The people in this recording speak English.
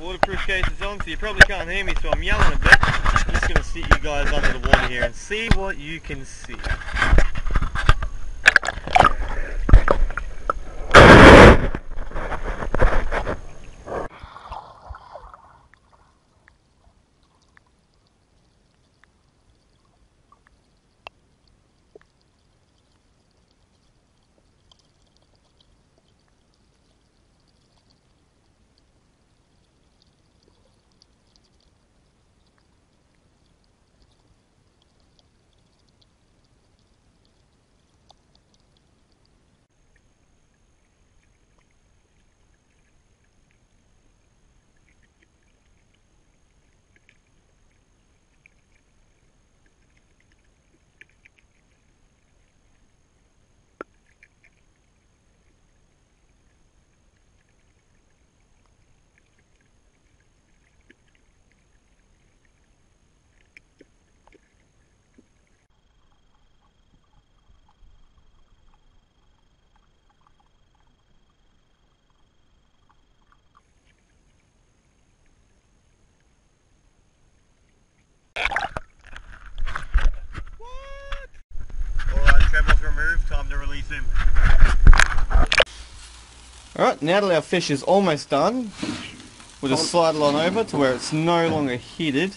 waterproof case is on, so you probably can't hear me, so I'm yelling a bit. I'm just going to sit you guys under the water here and see what you can see. Alright, Trevor's removed, time to release him. Alright, now that our fish is almost done, we'll just slide it on over to where it's no longer heated.